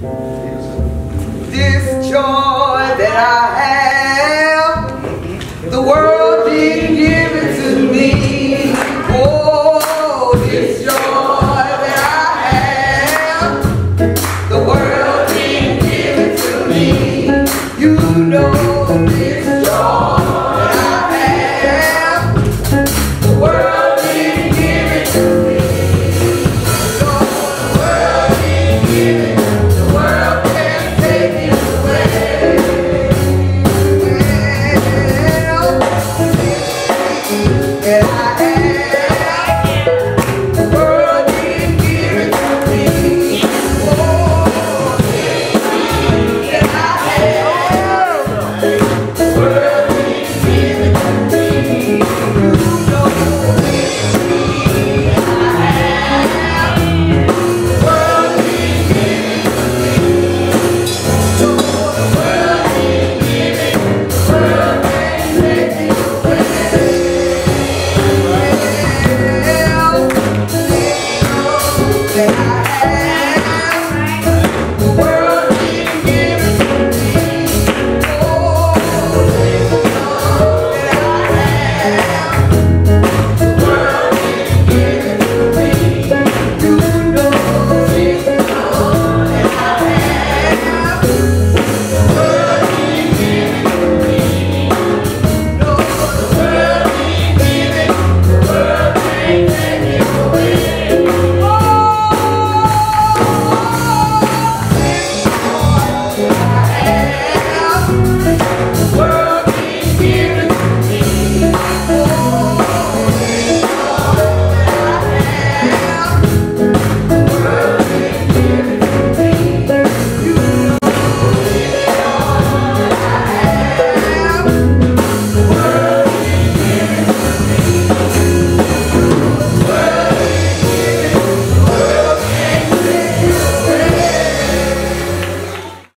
This joy that I Yeah. that I